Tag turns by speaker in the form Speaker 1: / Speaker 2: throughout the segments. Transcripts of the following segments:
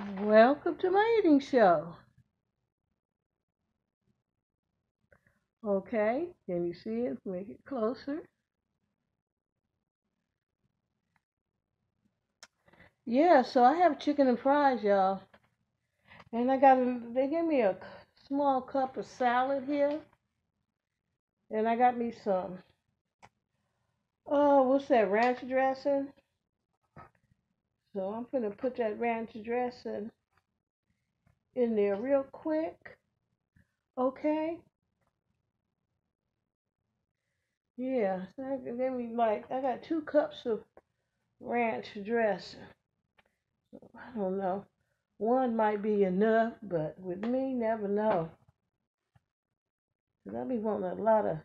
Speaker 1: Welcome to my eating show. Okay, can you see it? Make it closer. Yeah, so I have chicken and fries, y'all. And I got, a, they gave me a small cup of salad here. And I got me some, oh, what's that, ranch dressing? So I'm going to put that ranch dressing in there real quick. Okay? Yeah, gave me like, I got two cups of ranch dressing. So I don't know. One might be enough, but with me, never know. Because I be wanting a lot of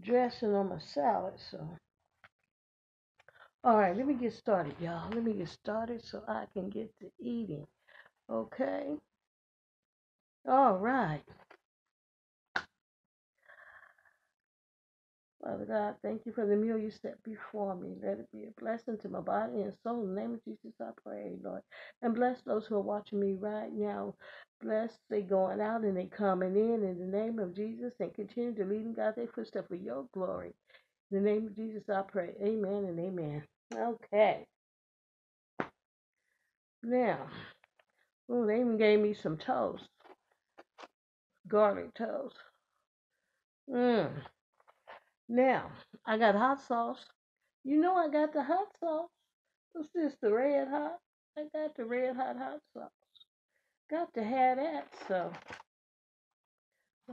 Speaker 1: dressing on my salad, so. All right, let me get started, y'all. Let me get started so I can get to eating. Okay? All right. Father God, thank you for the meal you set before me. Let it be a blessing to my body and soul. In the name of Jesus, I pray, Lord. And bless those who are watching me right now. Bless they going out and they coming in in the name of Jesus and continue to lead and guide their footsteps for your glory. In the name of Jesus, I pray. Amen and amen. Okay. Now, oh, they even gave me some toast. Garlic toast. Mmm. Now, I got hot sauce. You know I got the hot sauce. What's this, the red hot? I got the red hot hot sauce. Got to have that, so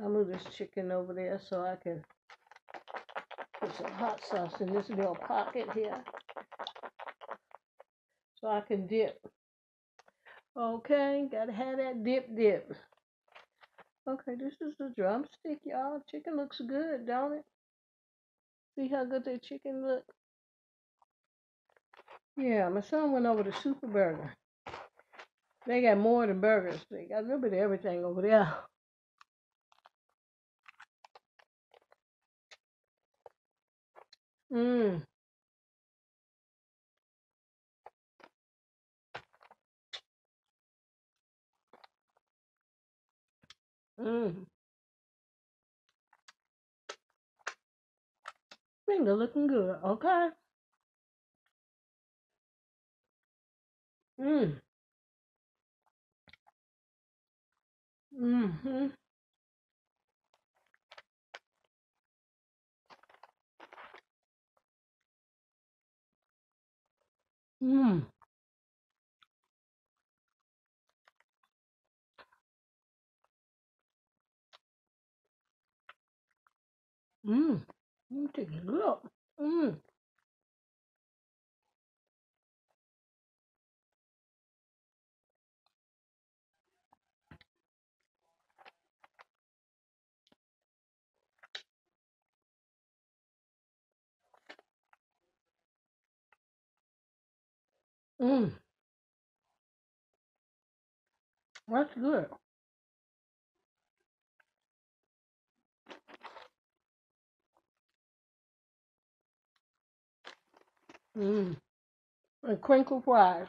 Speaker 1: I'll move this chicken over there so I can put some hot sauce in this little pocket here. So I can dip. Okay, gotta have that dip dip. Okay, this is the drumstick, y'all. Chicken looks good, don't it? See how good that chicken look? Yeah, my son went over to Super Burger. They got more than burgers. They got a little bit of everything over there. Mmm. Mmm. Finger looking good, okay? Mmm. Mm-hmm. Mmm. Mmm. Let me take a look. Mmm. Mmm. That's good. Mmm. And crinkle fries.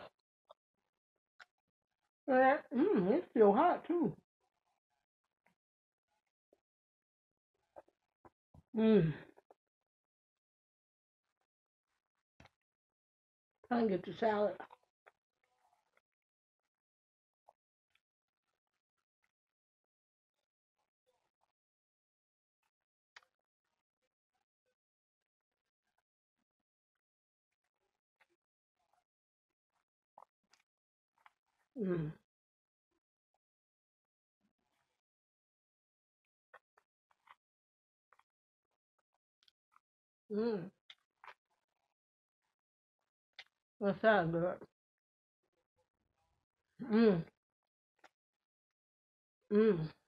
Speaker 1: Mmm. It's still hot too. Mmm. I can get the salad. Mmm. Mmm. That sounds good. Mmm. Mmm. Mmm.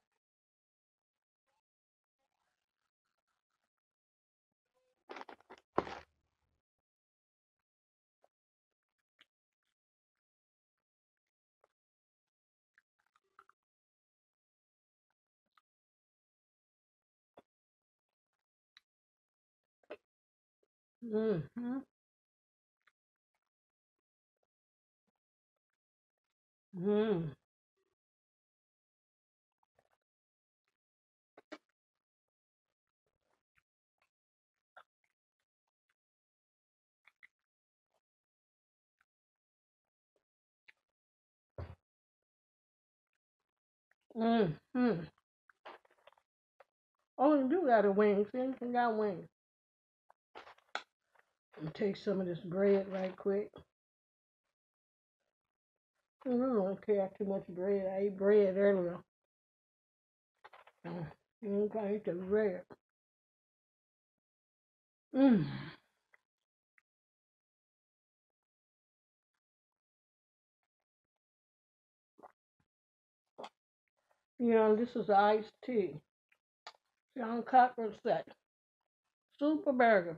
Speaker 1: Mm. Mm. Mm. Oh, you do got a wing. See, you got wings. Take some of this bread right quick. I don't care too much bread. I ate bread earlier. Mm. Okay, eat the bread. Mm. You know, this is iced tea. John Cochran said, super burger.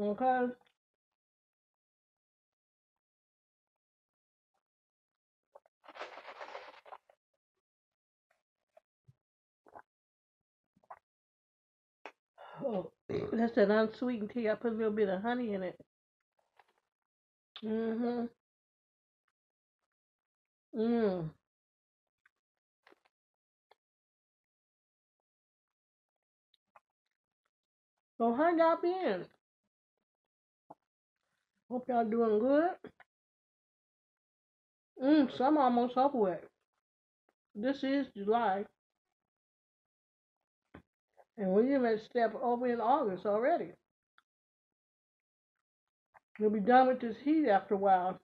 Speaker 1: Okay? Oh, that's an unsweetened tea. I put a little bit of honey in it. Mm-hmm. Mm. So how y'all? Hope y'all doing good. Mm, some almost over with. This is July, and going to step over in August already. We'll be done with this heat after a while.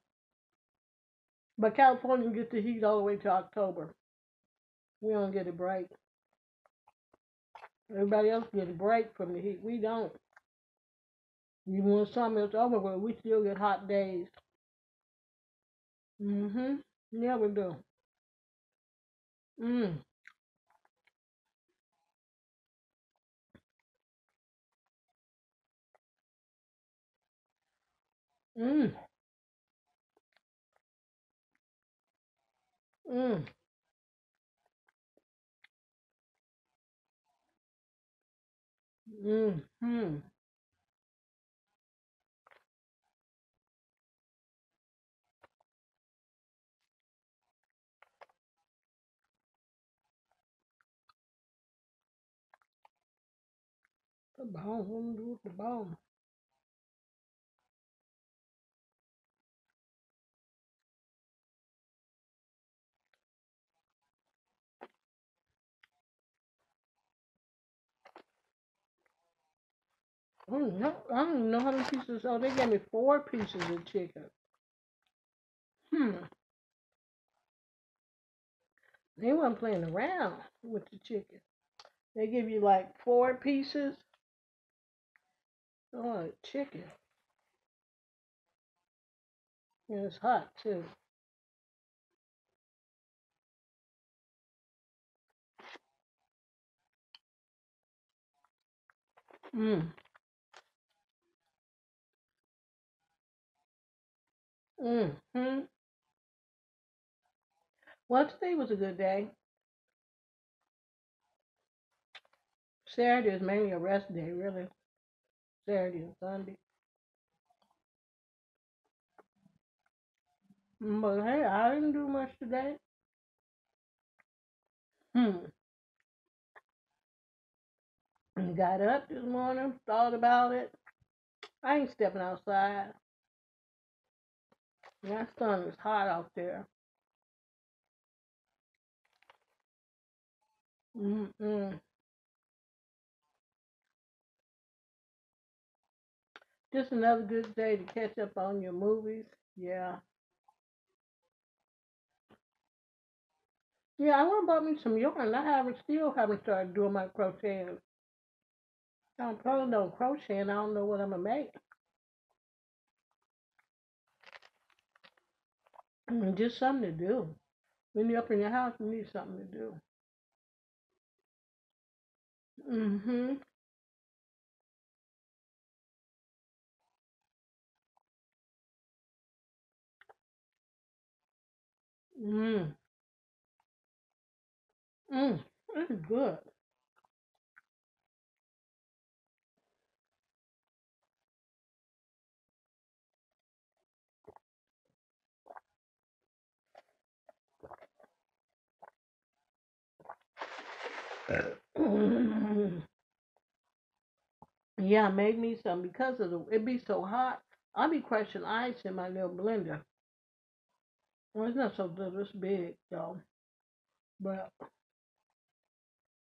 Speaker 1: But California gets the heat all the way to October. We don't get a break. Everybody else get a break from the heat. We don't. Even when summer's over, but we still get hot days. Mm-hmm. Yeah, we do. Mm. Mm. Mm. Mm. Mm. The bone. Do the bone? I don't know. I don't know how many pieces. Oh, they gave me four pieces of chicken. Hmm. They weren't playing around with the chicken. They give you like four pieces. Oh, chicken. And it's hot too. Mmm. Mm. Hmm. Well, today was a good day. Saturday is mainly a rest day, really. Saturday and Sunday. But hey, I didn't do much today. Hmm. Got up this morning, thought about it. I ain't stepping outside. That sun is hot out there. Mm-mm. Just another good day to catch up on your movies. Yeah. Yeah, I want to buy me some yarn. I haven't still haven't started doing my crocheting. I'm probably don't crochet and I don't know what I'm gonna make. Mm, Just something to do. When you're up in your house, you need something to do. Mm-hmm. Mmm. Mmm. This good. yeah, make me some because of the it be so hot. I be crushing ice in my little blender. Well, it's not so little, it's big though. But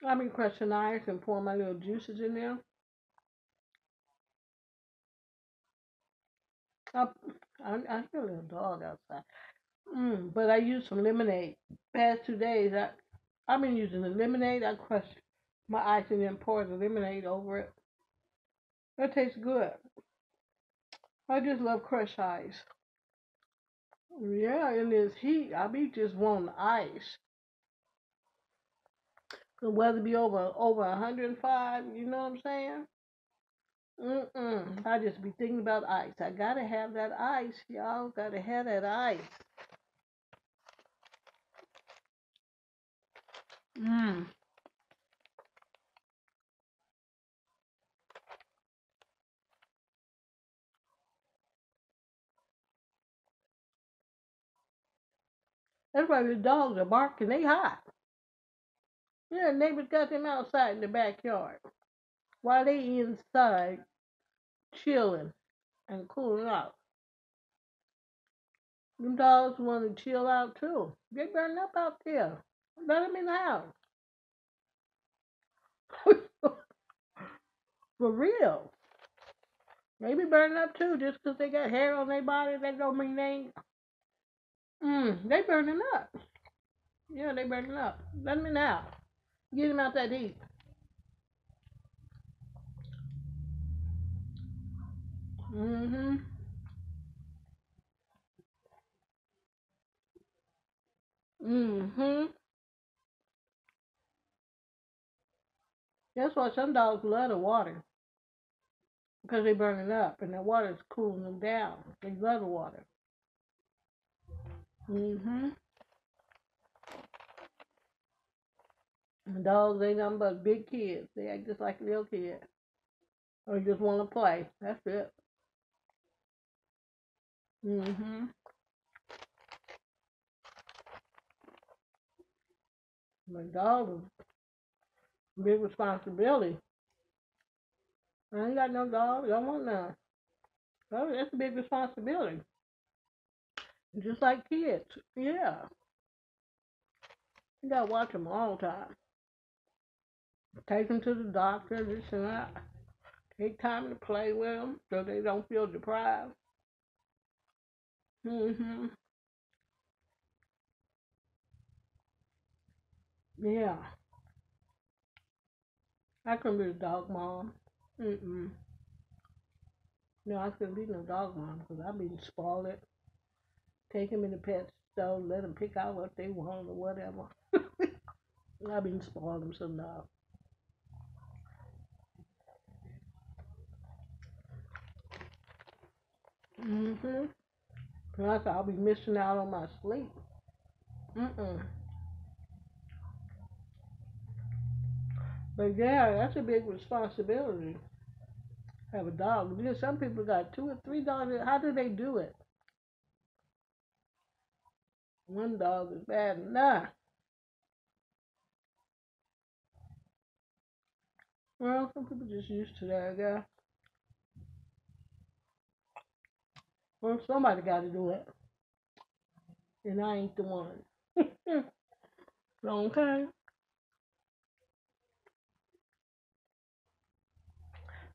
Speaker 1: I be crushing ice and pouring my little juices in there. I I, I hear a little dog outside. Mm, but I used some lemonade. Past two days, I I've been using the lemonade. I crushed my ice and then poured the lemonade over it. That tastes good. I just love crushed ice. Yeah, in this heat, I be just wanting ice. The weather be over over 105. You know what I'm saying? Mm-mm. I just be thinking about ice. I gotta have that ice, y'all. Gotta have that ice. Mm. That's why the dogs are barking. They hot. Yeah, neighbors got them outside in the backyard while they inside chilling and cooling out. Them dogs want to chill out too. They burn up out there. Let them in the house. For real. Maybe be burning up too. Just 'cause they got hair on their body, that don't mean they ain't. Mm, they burning up. Yeah, they burning up. Let them the. Get them out that heat. Mm-hmm. Mm-hmm. That's why some dogs love the water. Because they're burning up and the water's cooling them down. They love the water. Mm-hmm. Dogs ain't nothing but big kids. They act just like little kids. Or just want to play. That's it. Mm-hmm. But dogs is big responsibility. I ain't got no dog. Don't want none. So that's a big responsibility. Just like kids. Yeah. You gotta watch them all the time. Take them to the doctor, this and that. Take time to play with them so they don't feel deprived. Mm-hmm. Yeah. I couldn't be a dog mom. Mm-mm. No, I couldn't be no dog mom because I've been spoiled. Take them in the pet store, let them pick out what they want or whatever. I've been spoiled them so. Mm-hmm. Plus, I'll be missing out on my sleep. Mm-mm. But yeah, that's a big responsibility. Have a dog. You know, some people got two or three dogs. How do they do it? One dog is bad enough. Well, some people just used to that, I guess. Well, somebody got to do it. And I ain't the one. okay.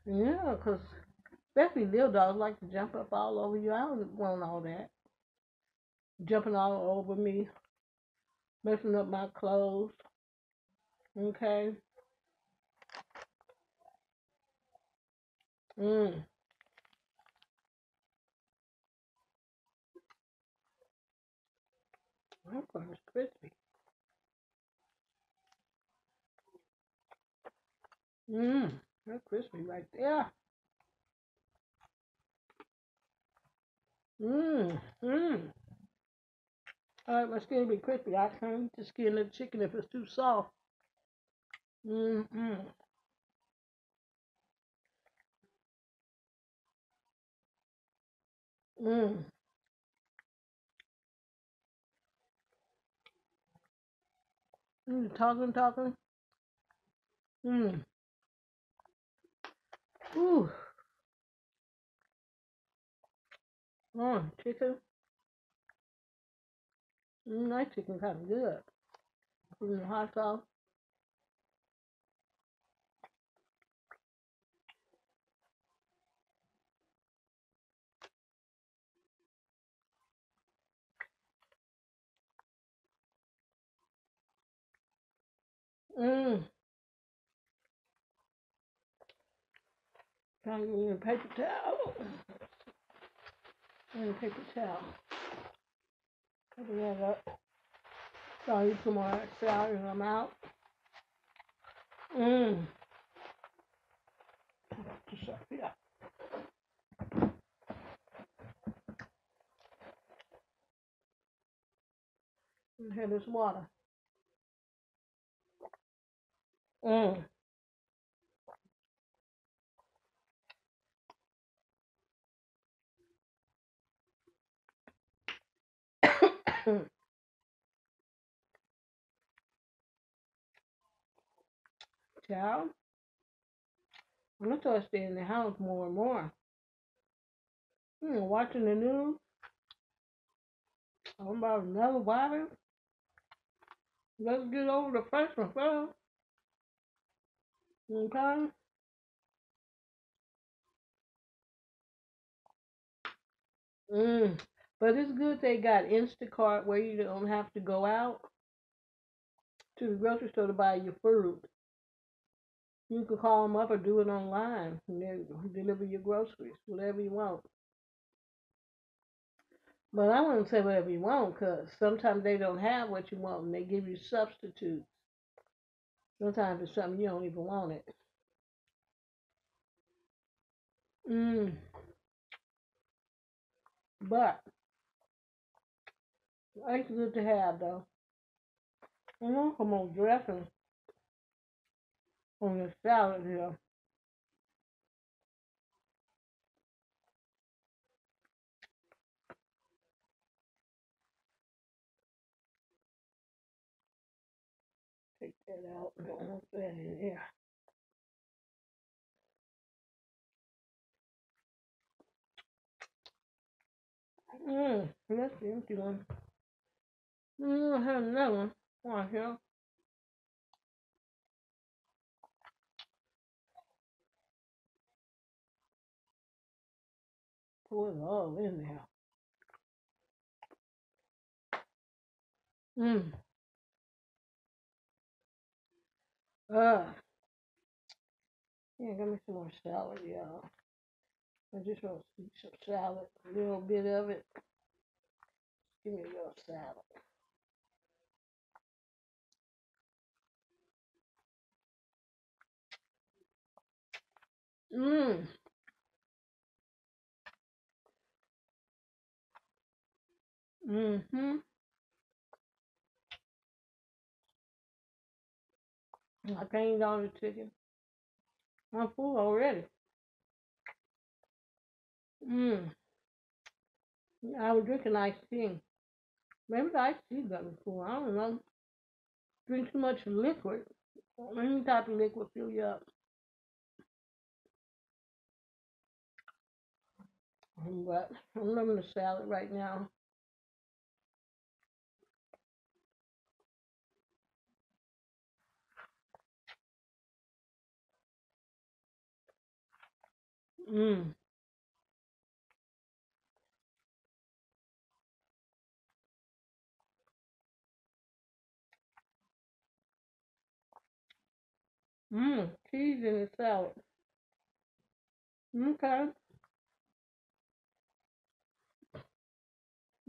Speaker 1: Yeah, 'cause especially little dogs like to jump up all over you. I don't want all that. Jumping all over me, messing up my clothes. Okay. Mm. That one is crispy. Mmm. That's crispy right there. Mmm. Mmm. Like my skin be crispy. I can't eat the skin of the chicken if it's too soft. Mmm. Mmm. Mmm. Mm, talking, talking. Mmm. Ooh. Oh, chicken. That chicken kind of good. In the hot sauce. Mmm. Trying to get a paper towel. And a paper towel. That up. So I eat some more that salad and I'm out. Mmm. Here. And here water. Mmm. Child, I'm gonna start staying in the house more and more. Hmm, watching the news. I'm about another virus. Let's get over the first one first. Okay? Mm. But it's good they got Instacart where you don't have to go out to the grocery store to buy your food. You can call them up or do it online. And they deliver your groceries, whatever you want. But I wouldn't say whatever you want because sometimes they don't have what you want and they give you substitutes. Sometimes it's something you don't even want it. Mm. But it's good to have though. I want some more dressing on the salad here. Take that out. Don't want that in here. Mmm, that's the empty one. Mm, I have another one right here. Pour it all in there. Mmm. Uh, yeah, give me some more salad, y'all. I just want to eat some salad, a little bit of it. Give me a little salad. Mmm. Mm-hmm. I eat all the chicken. I'm full already. Mmm. I was drinking iced tea. Maybe the iced tea got me full. I don't know. Drink too much liquid. Any type of liquid fill you up. But I'm loving the salad right now. Mmm. Mmm. Cheese in the salad. Okay.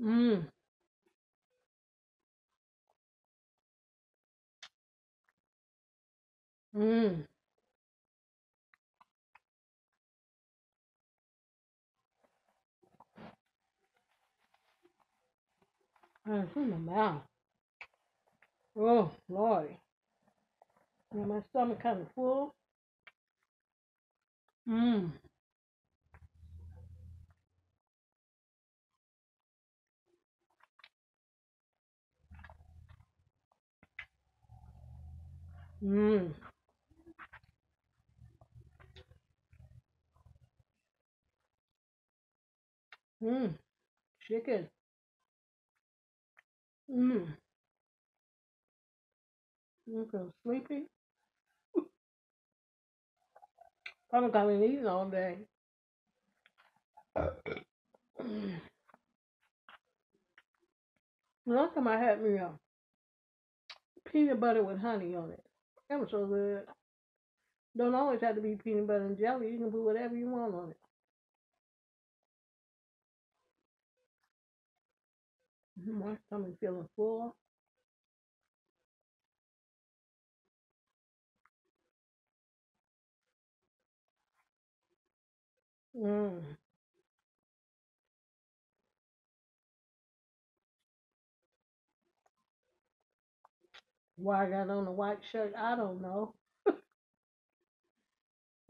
Speaker 1: Mmm. Oh, It's in my mouth. Oh, Lord. Yeah, my stomach kind of full. Mmm. Mm. Mm. Chicken. Mm. I feel sleepy. I'm gonna eat all day. Mm. Last time I had me a peanut butter with honey on it. Was so good. Don't always have to be peanut butter and jelly. You can put whatever you want on it. My stomach feeling full. Mm. Why I got on a white shirt, I don't know.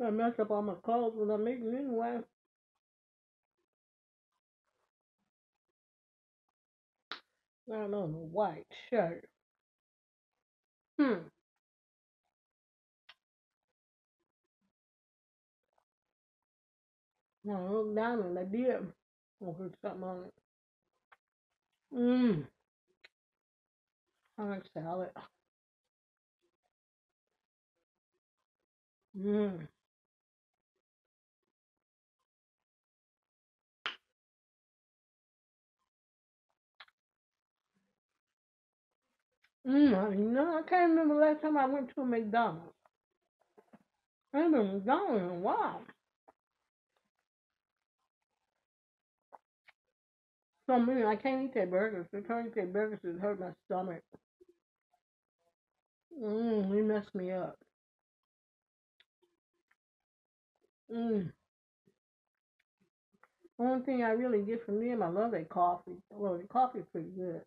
Speaker 1: I mess up all my clothes when I'm eating anyway. Got on a white shirt. Hmm. When I look down and I did. I put something on it. Mmm. I like salad. Mmm. Mmm. You know, I can't remember the last time I went to a McDonald's. I haven't been to McDonald's in a while. So many, I can't eat their burgers. They can't eat their burgers, it hurt my stomach. Mmm. They messed me up. Mmm. Only thing I really get from them, I love their coffee. Well, the coffee's pretty good.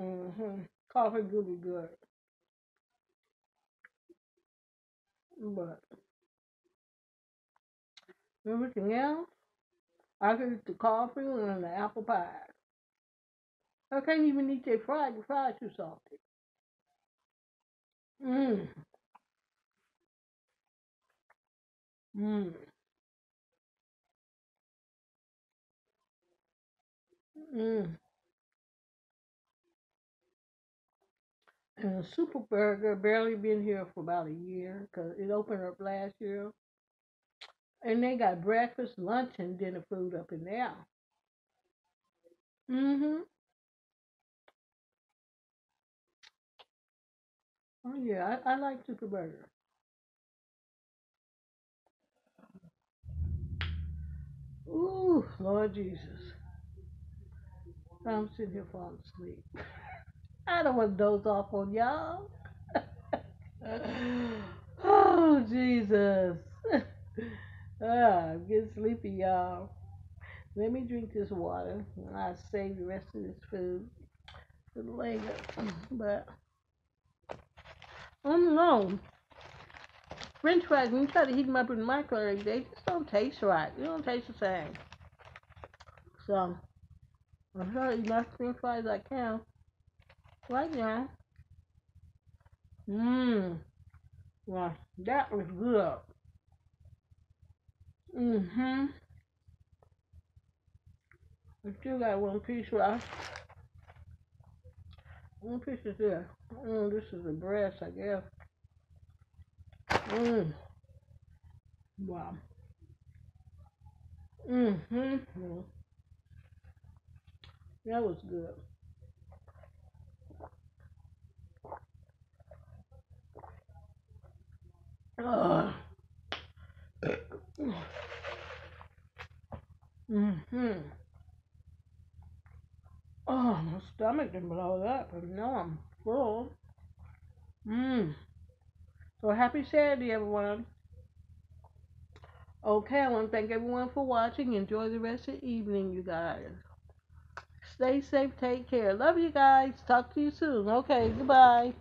Speaker 1: Mm-hmm. Coffee be good. But everything else, I can eat the coffee and the apple pie. I can't even eat their fried. The fries too salty. Mmm. Mmm. Mmm. And Super Burger barely been here for about a year because it opened up last year. And they got breakfast, lunch, and dinner food up in there. Mm-hmm. Oh yeah, I, I like Super Burger. Ooh, Lord Jesus. I'm sitting here falling asleep. I don't want to doze off on y'all. oh, Jesus. ah, I'm getting sleepy, y'all. Let me drink this water and I'll save the rest of this food for later. But, I don't know. French fries, when you try to heat them up in the microwave, they just don't taste right. They don't taste the same. So, I'm trying to eat my French fries as I can. Right now. Mmm. Well, that was good. Mm-hmm. I still got one piece left. One piece is there. Mm, this is the breast, I guess. Mmm. Wow. Mm-hmm. That was good. Ugh. Mm-hmm. Oh, my stomach didn't blow up, but now I'm full. Mmm. So happy Saturday, everyone. Okay, I want to thank everyone for watching. Enjoy the rest of the evening, you guys. Stay safe. Take care. Love you guys. Talk to you soon. Okay, goodbye.